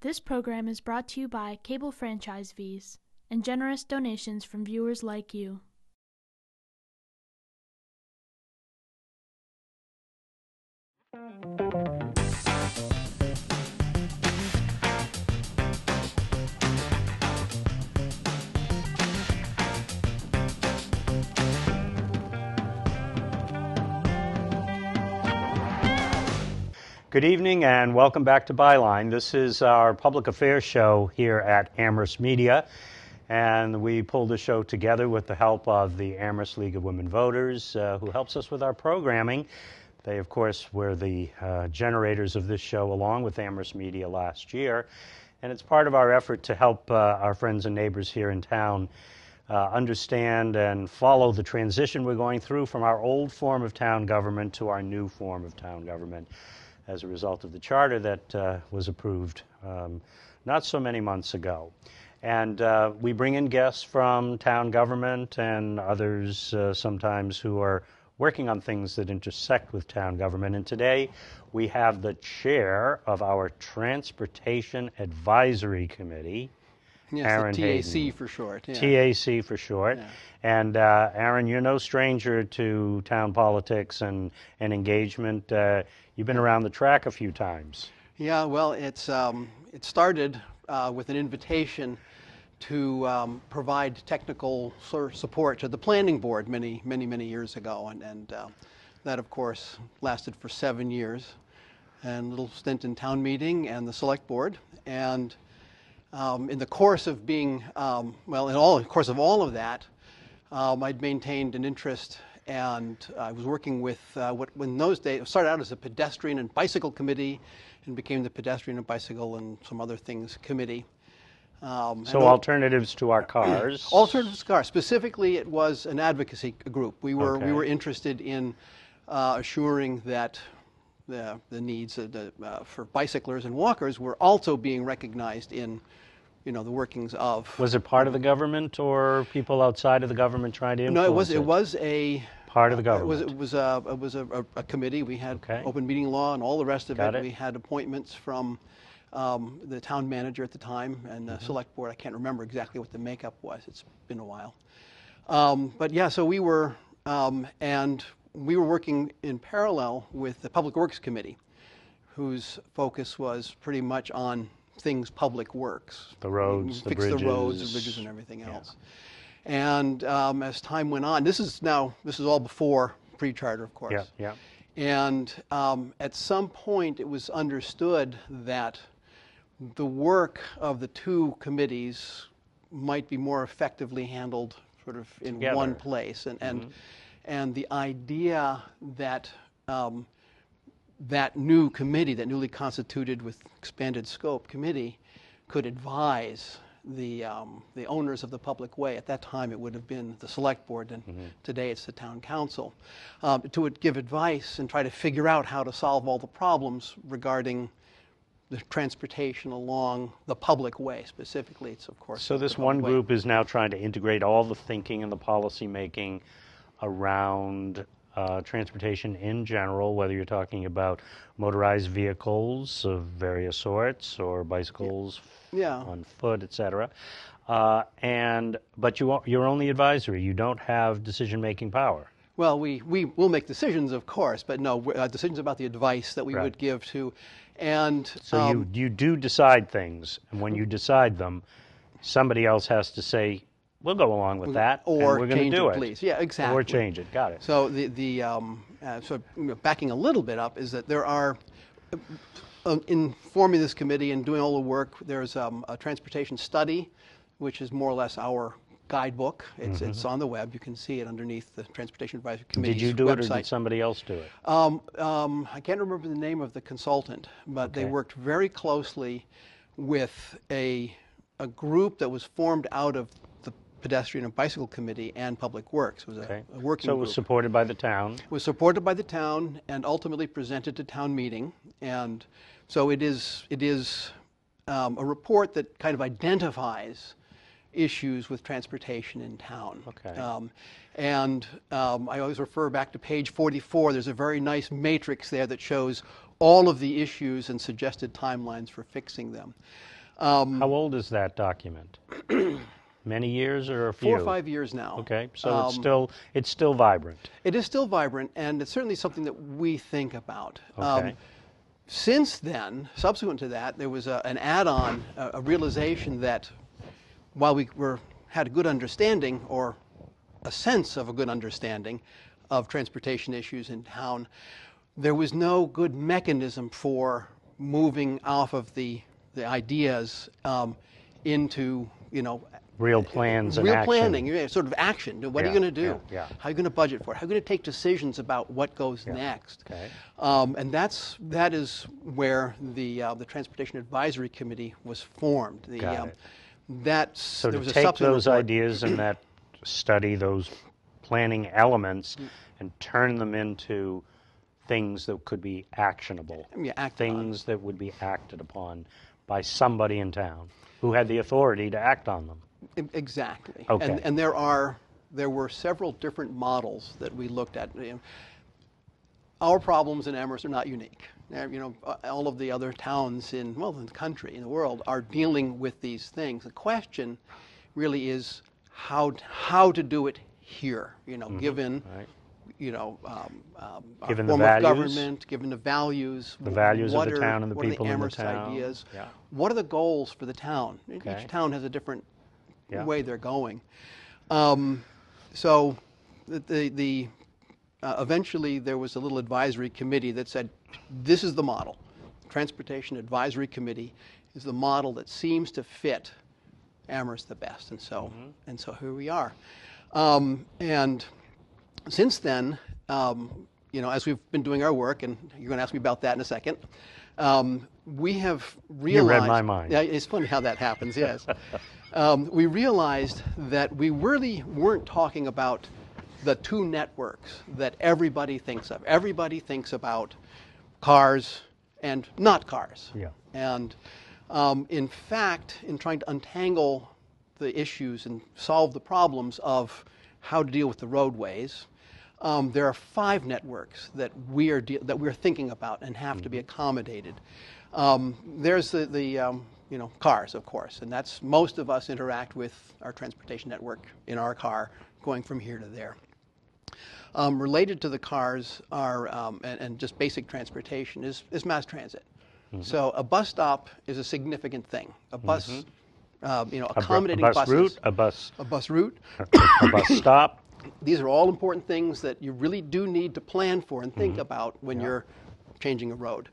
This program is brought to you by cable franchise fees and generous donations from viewers like you. Good evening and welcome back to Byline. This is our public affairs show here at Amherst Media. And we pulled the show together with the help of the Amherst League of Women Voters, uh, who helps us with our programming. They, of course, were the uh, generators of this show along with Amherst Media last year. And it's part of our effort to help uh, our friends and neighbors here in town uh, understand and follow the transition we're going through from our old form of town government to our new form of town government as a result of the charter that uh, was approved um, not so many months ago. And uh, we bring in guests from town government and others uh, sometimes who are working on things that intersect with town government. And today we have the chair of our Transportation Advisory Committee. Yes, Aaron TAC Hayden. for short. Yeah. TAC for short. Yeah. And uh, Aaron, you're no stranger to town politics and, and engagement. Uh, you've been around the track a few times. Yeah, well, it's um, it started uh, with an invitation to um, provide technical support to the planning board many, many, many years ago, and, and uh, that, of course, lasted for seven years, and a little stint in town meeting and the select board, and um, in the course of being um, well, in all, in the course of all of that, um, I'd maintained an interest, and I was working with uh, what, in those days, it started out as a pedestrian and bicycle committee, and became the pedestrian and bicycle and some other things committee. Um, So, alternatives to our cars. Alternative cars. Specifically, it was an advocacy group. We were we were interested in uh, assuring that the the needs of the, uh, for bicyclers and walkers were also being recognized in, you know, the workings of. Was it part of the government or people outside of the government trying to influence? no, it was it was a. Part of the It was, government. it was a it was a, a, committee. We had Okay. open meeting law and all the rest of Got it. it. We had appointments from um, the town manager at the time and the Mm-hmm. select board. I can't remember exactly what the makeup was. It's been a while. Um, but yeah, so we were um, and we were working in parallel with the Public Works Committee, whose focus was pretty much on things public works, The roads, the fix the roads, the bridges, and everything else. And um, as time went on, this is now this is all before pre-charter, of course. Yeah, yeah. And um, at some point, it was understood that the work of the two committees might be more effectively handled sort of in Together. one place. And, and, and the idea that um, that new committee, that newly constituted with expanded scope committee, could advise the, um, the owners of the public way. At that time, it would have been the select board, and today it's the town council, um, to give advice and try to figure out how to solve all the problems regarding the transportation along the public way. Specifically, it's of course. So this one way. group is now trying to integrate all the thinking and the policy making around uh, transportation in general, whether you're talking about motorized vehicles of various sorts or bicycles Yeah. on foot, et cetera. Uh, and but you are- you're only advisory. You don't have decision making power. Well, we, we will make decisions, of course, but no, uh, decisions about the advice that we Right. would give to, and So um, you you do decide things, and when you decide them, somebody else has to say, "We'll go along with that," and or we're going change to do it, it, please. Yeah, exactly. Or change it. Got it. So the the um, uh, so backing a little bit up is that there are. Uh, in forming this committee and doing all the work, there's um, a transportation study, which is more or less our guidebook. It's, it's on the web. You can see it underneath the Transportation Advisory Committee. Mm-hmm. Did you do it, or did somebody else do it? Um, um, I can't remember the name of the consultant, but they worked very closely with a, a group that was formed out of Pedestrian and Bicycle Committee and Public Works. Was a, Okay. a working so it group. was supported by the town. It was supported by the town and ultimately presented to town meeting. And so it is, it is um, a report that kind of identifies issues with transportation in town. Okay. Um, and um, I always refer back to page 44. There's a very nice matrix there that shows all of the issues and suggested timelines for fixing them. How old is that document? Many years or a few? Four or five years now. Okay, so it's still it's still vibrant. It is still vibrant, and it's certainly something that we think about. Um, Okay. since then, subsequent to that, there was a, an add-on, a, a realization that while we were had a good understanding or a sense of a good understanding of transportation issues in town, there was no good mechanism for moving off of the the ideas um, into you know Real plans and real action. planning, yeah, sort of action. What are you going to do? yeah, yeah. How are you going to budget for it? How are you going to take decisions about what goes next? okay. Um, and that's that is where the uh, the Transportation Advisory Committee was formed. The, Got um, it. That's So to take those report. ideas and that study, those planning elements, Mm. and turn them into things that could be actionable. Yeah, act on. things that would be acted upon by somebody in town who had the authority to act on them. Exactly. Okay. And, and there are there were several different models that we looked at. Our problems in Amherst are not unique. You know, all of the other towns in well, in the country, in the world, are dealing with these things. The question really is how how to do it here. You know, given Mm-hmm. Right. you know, um, um, our Given the form of government, given the values, The values of the are, town and the people in the town. ideas? Yeah. What are the goals for the town? Okay. Each town has a different Yeah. way they're going. Um, so the, the, the uh, eventually there was a little advisory committee that said, this is the model. Transportation Advisory Committee is the model that seems to fit Amherst the best. And so, and so here we are. Um, and since then, um, you know, as we've been doing our work, and you're going to ask me about that in a second, um, we have realized. You read my mind. Yeah, it's funny how that happens. Yes, um, we realized that we really weren't talking about the two networks that everybody thinks of. Everybody thinks about cars and not cars. Yeah. And um, in fact, in trying to untangle the issues and solve the problems of how to deal with the roadways, um, there are five networks that we are de- that we're thinking about and have to be accommodated. Um, there's the, the um, you know cars, of course, and that's most of us interact with our transportation network in our car, going from here to there. Um, related to the cars are, um, and, and just basic transportation, is, is mass transit. So a bus stop is a significant thing. A bus, uh, you know, A, bu- a accommodating bus buses, route, a bus, a bus route. a bus stop. These are all important things that you really do need to plan for and Mm-hmm. think about when you're changing a road.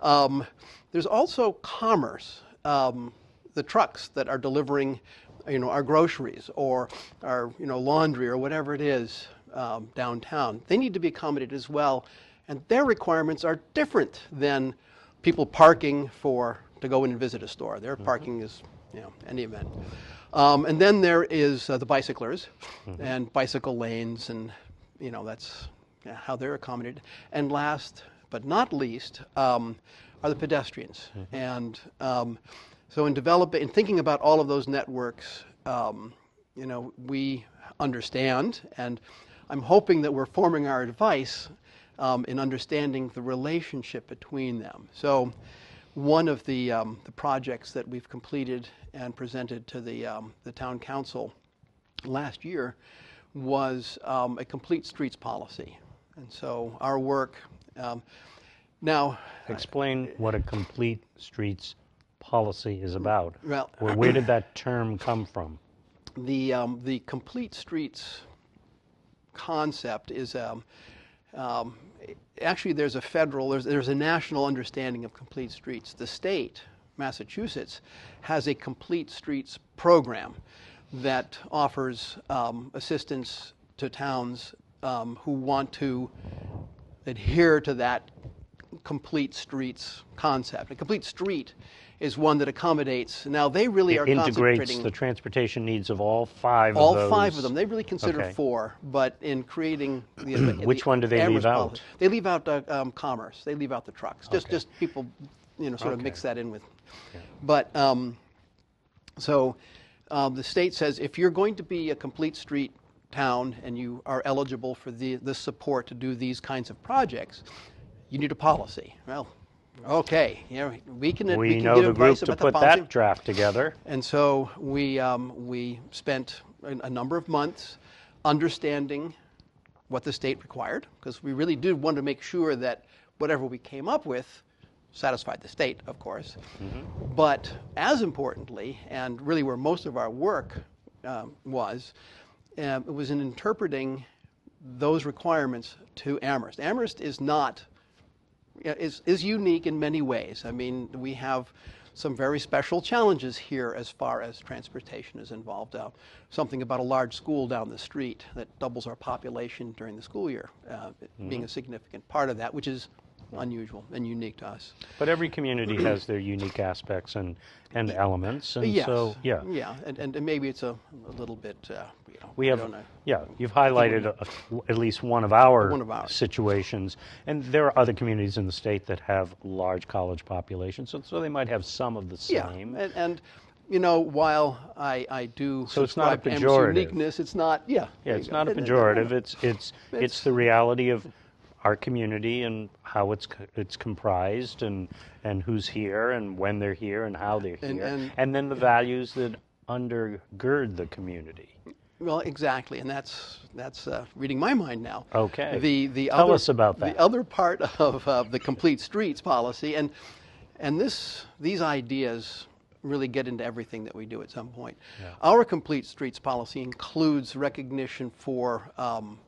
Um, there's also commerce. Um, the trucks that are delivering, you know, our groceries or our, you know, laundry or whatever it is um, downtown. They need to be accommodated as well, and their requirements are different than people parking for to go in and visit a store. Their parking is, you know, any event. Um, and then there is uh, the bicyclers and bicycle lanes, and you know that's how they're accommodated. And last but not least um, are the pedestrians. And um, so in developing, in thinking about all of those networks, um, you know, we understand, and I'm hoping that we're forming our advice um, in understanding the relationship between them. So, one of the, um, the projects that we've completed and presented to the, um, the town council last year was um, a complete streets policy. And so, our work um, now, Explain what a complete streets policy is about. Well- Where, where did that term come from? the um, the complete streets concept is um, um, actually there's a federal there's there's a national understanding of complete streets. The state, Massachusetts, has a complete streets program that offers um, assistance to towns um, who want to adhere to that complete streets concept. A complete street is one that accommodates. Now they really are It integrates concentrating the transportation needs of all five all of those. five of them. They really consider Okay. four, but in creating the Which the one do they leave out? policy- They leave out uh, um, commerce. They leave out the trucks. Just Okay. just people, you know, sort of mix that in with. But um, so um, the state says if you're going to be a complete street town and you are eligible for the this support to do these kinds of projects, you need a policy. Well, Okay, yeah, we can, we We can know give the group to put that draft together. And so we, um, we spent a, a number of months understanding what the state required, because we really did want to make sure that whatever we came up with satisfied the state, of course. But as importantly, and really where most of our work um, was, um, it was in interpreting those requirements to Amherst. Amherst is not yeah, is, is unique in many ways. I mean, we have some very special challenges here as far as transportation is involved. Uh, something about a large school down the street that doubles our population during the school year, uh, being a significant part of that, which is unusual and unique to us. But every community has their unique aspects and, and elements. And yes. so, yeah. Yeah, and, and, maybe it's a, a little bit, uh, you know, We have, yeah, you've highlighted a, at least one of our One of ours. situations. And there are other communities in the state that have large college populations, so, so they might have some of the Yeah, same. and, and you know, while I, I do So it's not a subscribe to Amherst's pejorative. uniqueness, it's not, yeah. Yeah, it's not a go. And- and- pejorative. It's it's it's It's- the reality of our community and how it's it's comprised and and who's here and when they're here and how they're And- here and- then the values that undergird the community. Well, exactly, and that's that's uh, reading my mind now. Okay. The the Tell other, us about that. The other part of uh, the complete streets policy, and and this these ideas really get into everything that we do at some point. Our complete streets policy includes recognition for. Um,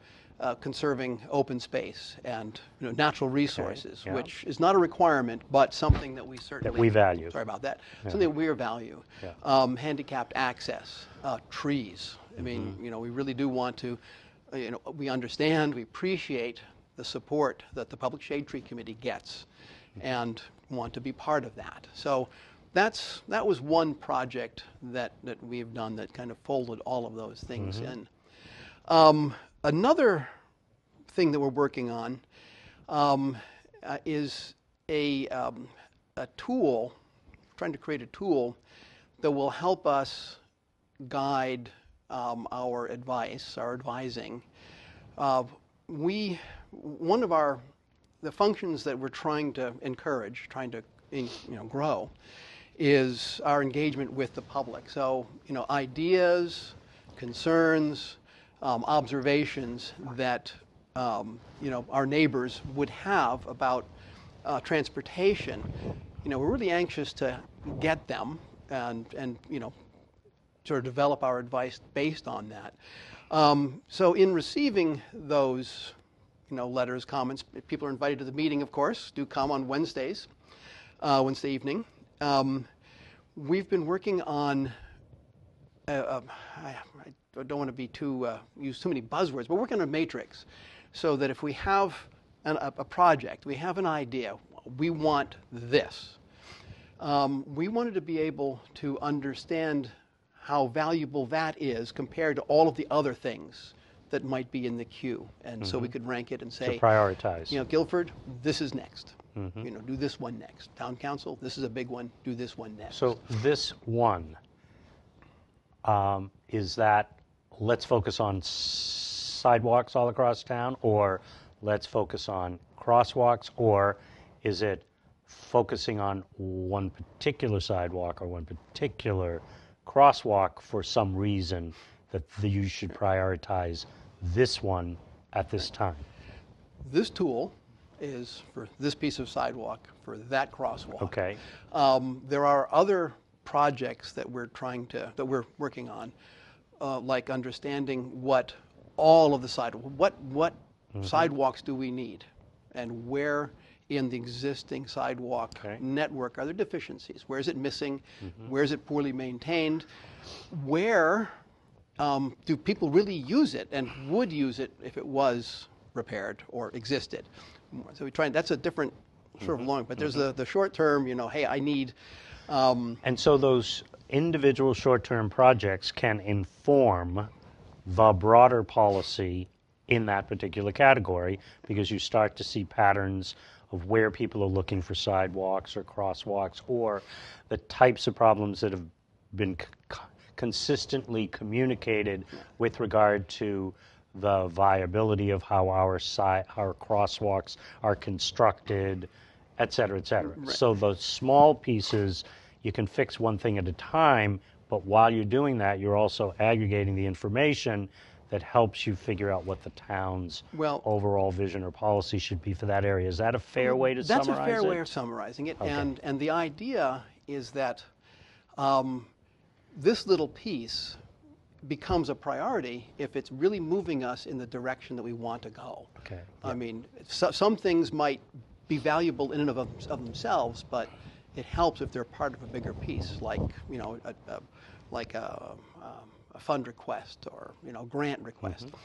uh, conserving open space and you know, natural resources, yeah. which is not a requirement, but something that we certainly that we value. Sorry about that. Something that we value. Yeah. Um, handicapped access, uh, trees. I mean, Mm-hmm. you know, we really do want to, uh, you know, we understand, we appreciate the support that the Public Shade Tree Committee gets, Mm-hmm. and want to be part of that. So. That's that was one project that, that we've done that kind of folded all of those things Mm-hmm. in. Um, another thing that we're working on um, uh, is a, um, a tool, trying to create a tool that will help us guide um, our advice, our advising. Uh, we, one of our, the functions that we're trying to encourage, trying to in- you know, grow, is our engagement with the public. So, you know, ideas, concerns, um, observations that um, you know our neighbors would have about uh, transportation. You know, we're really anxious to get them and and you know sort of develop our advice based on that. Um, so, in receiving those, you know, letters, comments, people are invited to the meeting, of course, do come on Wednesdays, uh, Wednesday evening. Um, we've been working on. Uh, uh, I, I don't want to be too uh, use too many buzzwords, but working on a matrix, so that if we have an, a, a project, we have an idea, we want this. Um, we wanted to be able to understand how valuable that is compared to all of the other things that might be in the queue, and so we could rank it and say, To prioritize. you know, Guilford, this is next. You know, do this one next. Town council, this is a big one. Do this one next. So this one um, is that let's focus on sidewalks all across town, or let's focus on crosswalks, or is it focusing on one particular sidewalk or one particular crosswalk for some reason that the, you should prioritize this one at this time? this tool is for this piece of sidewalk, for that crosswalk. Okay. Um, there are other projects that we're trying to that we're working on, uh, like understanding what all of the sidewalk, what what sidewalks do we need, and where in the existing sidewalk Okay. network are there deficiencies? Where is it missing? Where is it poorly maintained? Where um, do people really use it and would use it if it was repaired or existed? So we try. That's a different sort of long. But there's the the short term. You know, hey, I need. Um, And so those individual short-term projects can inform the broader policy in that particular category because you start to see patterns of where people are looking for sidewalks or crosswalks or the types of problems that have been consistently communicated with regard to the viability of how our si- our crosswalks are constructed et cetera, et cetera. So the small pieces, you can fix one thing at a time, but while you're doing that, you're also aggregating the information that helps you figure out what the town's Well- overall vision or policy should be for that area. Is that a fair way to summarize? That's a fair it? way of summarizing it. And, and the idea is that um, this little piece becomes a priority if it's really moving us in the direction that we want to go. Okay, I mean, so, some things might be valuable in and of, of themselves, but it helps if they're part of a bigger piece, like you know, a, a, like a, um, a fund request or you know, grant request. Mm-hmm.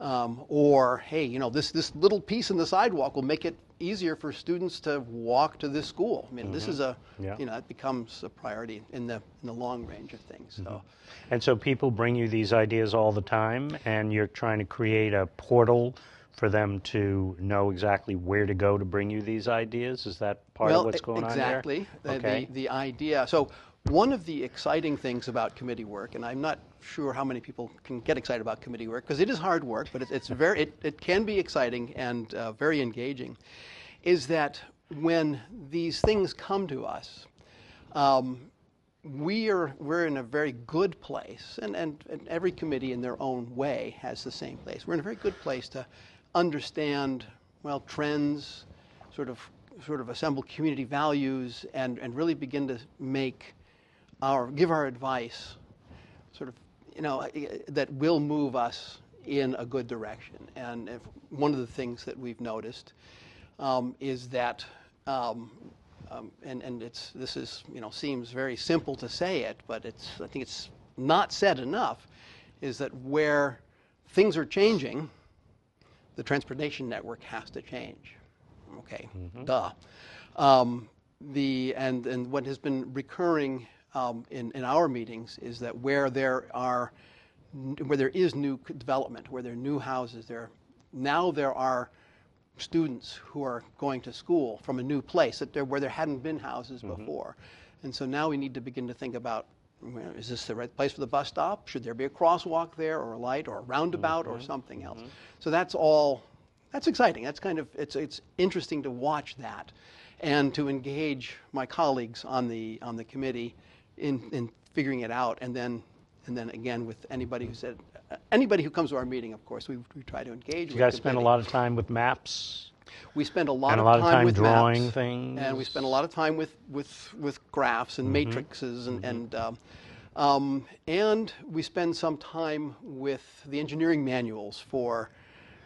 Um, or hey, you know, this this little piece in the sidewalk will make it easier for students to walk to this school. I mean, this mm-hmm. is a Yeah. you know, it becomes a priority in the in the long range of things. So. Mm-hmm. And so people bring you these ideas all the time, and you're trying to create a portal for them to know exactly where to go to bring you these ideas. Is that part well, of what's going exactly. on The, there? Okay. the, the idea. So one of the exciting things about committee work, and I'm not sure how many people can get excited about committee work because it is hard work, but it's, it's very it, it can be exciting and uh, very engaging. Is that when these things come to us, um, we are we're in a very good place, and, and, and every committee in their own way has the same place. We're in a very good place to understand well trends, sort of sort of assemble community values, and, and really begin to make our give our advice, sort of you know that will move us in a good direction. And if, one of the things that we've noticed um, is that um, um, and, and it's, this is, you know, seems very simple to say it, but it's, I think it's not said enough, is that where things are changing, the transportation network has to change. Okay, duh. Um, the, and, and what has been recurring um, in, in our meetings is that where there are, where there is new development, where there are new houses, there, now there are students who are going to school from a new place that there, where there hadn't been houses before. And so now we need to begin to think about is this the right place for the bus stop? Should there be a crosswalk there or a light or a roundabout or mm-hmm. something else? Mm-hmm. So that's all that's exciting. That's kind of it's it's interesting to watch that and to engage my colleagues on the on the committee in, in figuring it out and then and then again with anybody who said anybody who comes to our meeting of course we, we try to engage you guys spend a lot of time with maps. We spend a lot, a of, lot of time time with drawing maps, things. and we spend a lot of time with with with graphs and matrices, and and um, um, and we spend some time with the engineering manuals for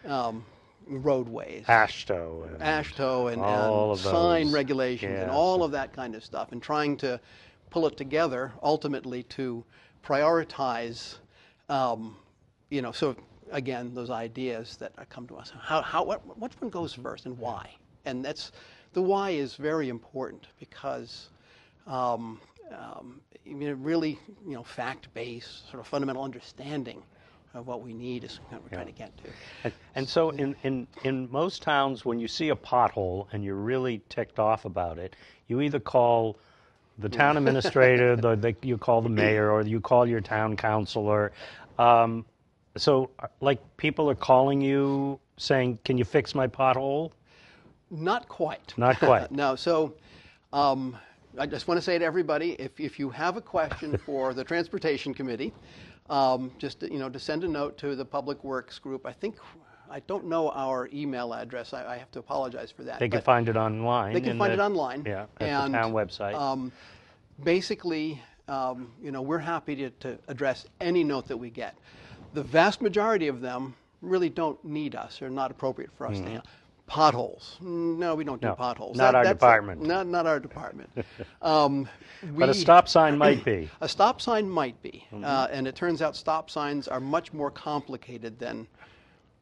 um, roadways, AASHTO. And AASHTO, and, and of sign regulations, and all of that kind of stuff, and trying to pull it together ultimately to prioritize, um, you know, so again, those ideas that come to us. How, how, what, which one goes first and why? And that's, the why is very important because um, um, I mean, really, you know, fact-based, sort of fundamental understanding of what we need is what we're trying to get to. And, and so, in, in, in most towns, when you see a pothole and you're really ticked off about it, you either call the town administrator, the, the, you call the mayor, or you call your town councilor. Um, so, like, people are calling you saying, "Can you fix my pothole?" Not quite. Not quite. no. So, um, I just want to say to everybody, if, if you have a question for the Transportation Committee, um, just you know, to send a note to the Public Works Group. I think I don't know our email address. I, I have to apologize for that. They can find it online. They can find the- it online. Yeah, at and, the town website. Um, basically, um, you know, we're happy to, to address any note that we get. The vast majority of them really don't need us or not appropriate for us to handle. Potholes. No, we don't do Mm-hmm. No, potholes. not our that's- department. Not, not our department. Um, but a stop sign might be. a stop sign might be, Mm-hmm. uh, and it turns out stop signs are much more complicated than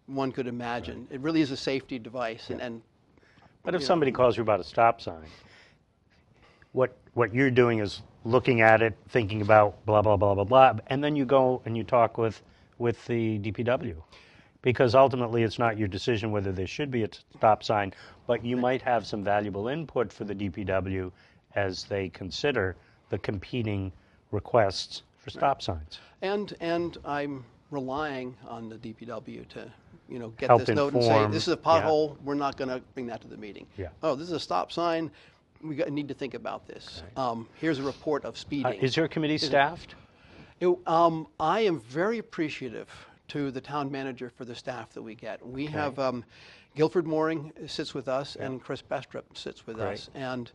one could imagine. It really is a safety device, and, and But if somebody calls you about a stop sign, what what you're doing is looking at it, thinking about blah blah blah blah blah, and then you go and you talk with with the DPW, because ultimately it's not your decision whether there should be a stop sign, but you might have some valuable input for the DPW as they consider the competing requests for stop signs. And, and I'm relying on the DPW to you know, get Help this note and say, inform, this is a pothole, we're not going to bring that to the meeting. Yeah. Oh, this is a stop sign, we got, need to think about this. Um, here's a report of Uh, speeding. is your committee staffed? It- um, I am very appreciative to the town manager for the staff that we get. We have um, Guilford Mooring sits with us, and Chris Brestrup sits with Great. us, and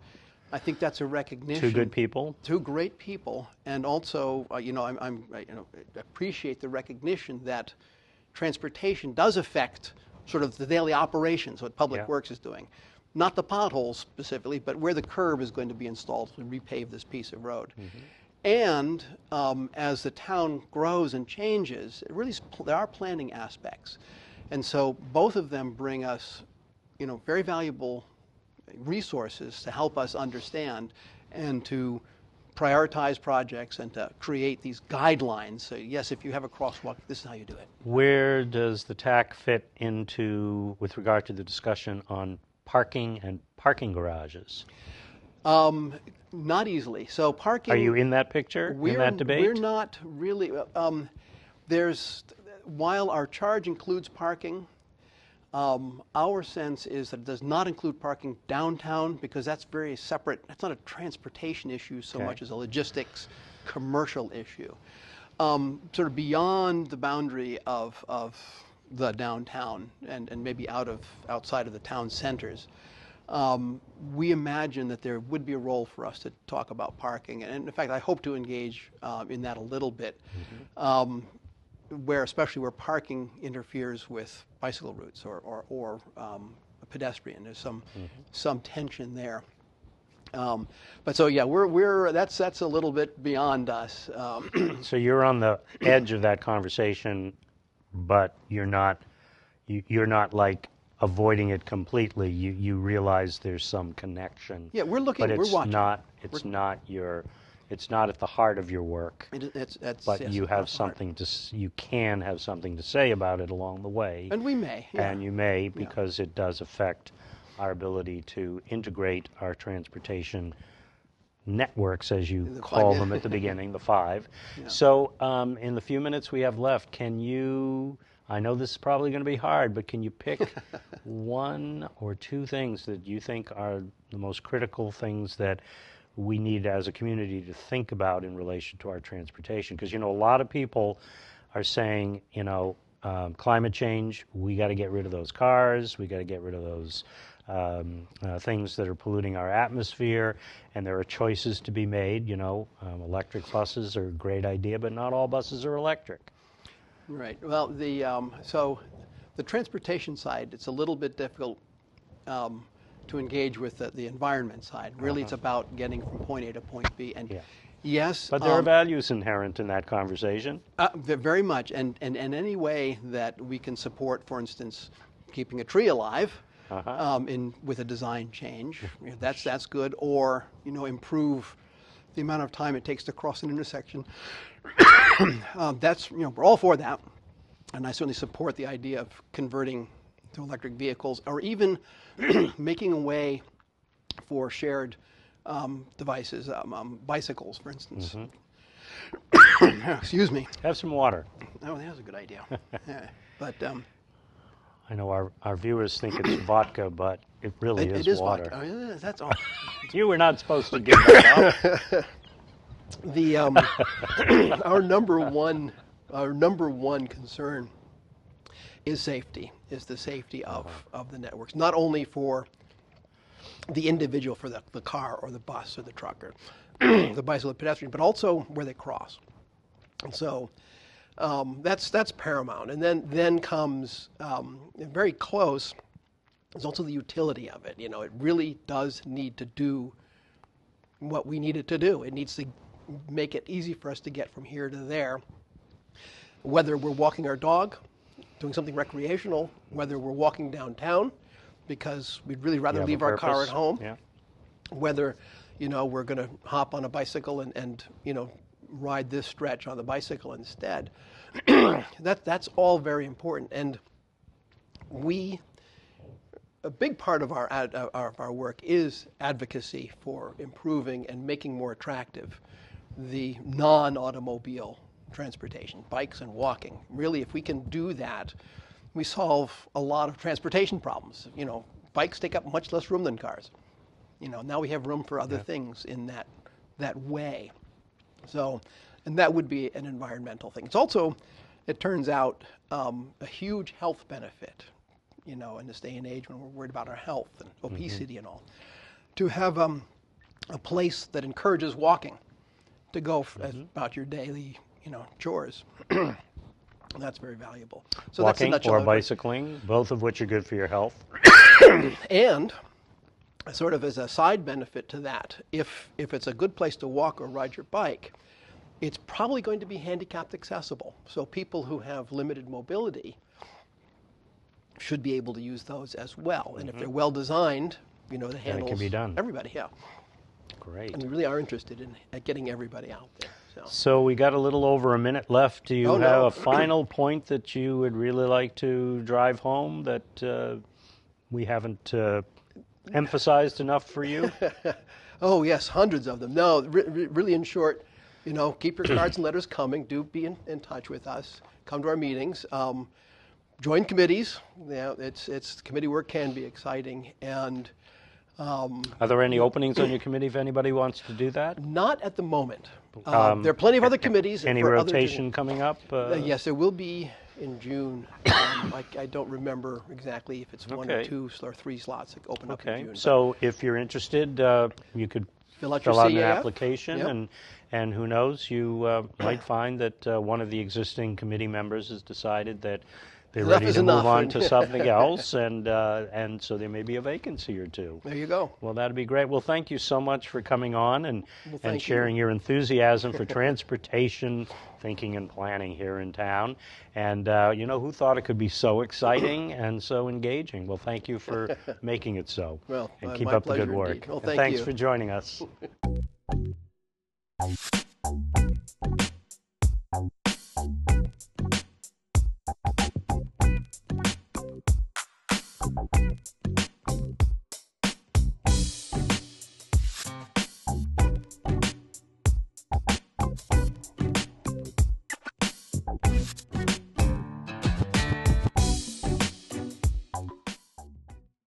I think that's a recognition. Two good people. Two great people, and also, uh, you know, I'm, I'm I, you know, appreciate the recognition that transportation does affect sort of the daily operations, what Public Yeah. Works is doing. Not the potholes specifically, but where the curb is going to be installed to repave this piece of road. And um, as the town grows and changes, really there are planning aspects, and so both of them bring us, you know, very valuable resources to help us understand and to prioritize projects and to create these guidelines. So yes, if you have a crosswalk, this is how you do it. Where does the TAC fit into with regard to the discussion on parking and parking garages? Um, not easily. So parking. Are you in that picture, we're, in that debate? We're not really. Um, there's while our charge includes parking. Um, our sense is that it does not include parking downtown because that's very separate. That's not a transportation issue so Okay. much as a logistics, commercial issue. Um, sort of beyond the boundary of, of the downtown and, and maybe out of outside of the town centers. Um, we imagine that there would be a role for us to talk about parking, and in fact, I hope to engage um, in that a little bit, um, where especially where parking interferes with bicycle routes or or, or um, pedestrian. There's some some tension there. Um, but so yeah, we're we're that's that's a little bit beyond us. Um, So you're on the edge of that conversation, but you're not. You, you're not like avoiding it completely. You you realize there's some connection. Yeah, we're looking- But we're it's watching. not. It's not your. It's not at the heart of your work. it, it's, it's, But yes, you have something to. You can have something to say about it along the way. and we may. Yeah. And you may, because it does affect our ability to integrate our transportation networks, as you The call five, them at the beginning, the five. So, um, in the few minutes we have left, can you? I know this is probably going to be hard, but can you pick one or two things that you think are the most critical things that we need as a community to think about in relation to our transportation? Because you know, a lot of people are saying, you know, um, climate change, we got to get rid of those cars, we got to get rid of those um, uh, things that are polluting our atmosphere, and there are choices to be made. You know, um, electric buses are a great idea, but not all buses are electric. Right. Well, the um, so the transportation side, it's a little bit difficult um, to engage with the, the environment side. Really, it's about getting from point A to point B. And Uh-huh. Yeah. yes, But there are um, values inherent in that conversation. uh, very much. And, and and any way that we can support, for instance, keeping a tree alive. Uh-huh. Um, in with a design change, you know, that's that's good. Or you know, improve the amount of time it takes to cross an intersection. Um, that's you know, we're all for that, and I certainly support the idea of converting to electric vehicles, or even making a way for shared um, devices, um, um, bicycles, for instance. Excuse me. Have some water. Oh, that was a good idea. yeah. But um, I know our, our viewers think it's vodka, but it really it, is, it is water. vodka. Oh, that's all. You were not supposed to give that up. the um, our number one our number one concern is safety is the safety of, of the networks not only for the individual for the, the car or the bus or the truck or the bicycle or pedestrian but also where they cross. And so um, that's that's paramount. And then then comes um, very close is also the utility of it. You know it really does need to do what we need it to do. It needs to make it easy for us to get from here to there. Whether we're walking our dog, doing something recreational, whether we're walking downtown, because we'd really rather You have a leave our car at home, Yeah. whether you know we're going to hop on a bicycle and, and you know ride this stretch on the bicycle instead. that that's all very important, and we a big part of our, ad, uh, our, of our work is advocacy for improving and making more attractive the non automobile transportation, bikes and walking. Really, if we can do that, we solve a lot of transportation problems. You know, bikes take up much less room than cars. You know, now we have room for other things in that that way. So, and that would be an environmental thing. It's also, it turns out, um, a huge health benefit. You know, in this day and age when we're worried about our health and obesity and all, to have um, a place that encourages walking to go f- as about your daily, you know, chores. that's very valuable. So that's Walking nutshell or bicycling, both of which are good for your health. And sort of as a side benefit to that, if if it's a good place to walk or ride your bike, it's probably going to be handicapped accessible. So people who have limited mobility should be able to use those as well. And if they're well designed, you know, the Mm-hmm. it can be done. everybody, yeah. Great. And we really are interested in at getting everybody out there. So. So we got a little over a minute left. Do you Oh, have no. a final point that you would really like to drive home that uh, we haven't uh, emphasized enough for you? Oh yes, hundreds of them. No, re- re- really, in short, you know, keep your cards and letters coming. Do be in, in touch with us. Come to our meetings. Um, join committees. Yeah, it's it's committee work can be exciting, and um, Are there any openings on your committee if anybody wants to do that? not at the moment. Um, there are plenty of other committees. Any for other rotation coming up? Uh, yes, there will be in June. Um, I, I don't remember exactly if it's one or Okay. two or three slots that open up in Okay, June. but so if you're interested, uh, you could Fill out your out an CAF. application, Yep. and and who knows, you uh, might find that uh, one of the existing committee members has decided that they're Enough ready to move on to something else, and uh, and so there may be a vacancy or two. there you go. Well, that'd be great. Well, thank you so much for coming on and, and thank you. sharing your enthusiasm for transportation, thinking, and planning here in town. And, uh, you know, who thought it could be so exciting and so engaging? Well, thank you for making it so. Well, and keep up the good work. Well, thank thanks you. for joining us.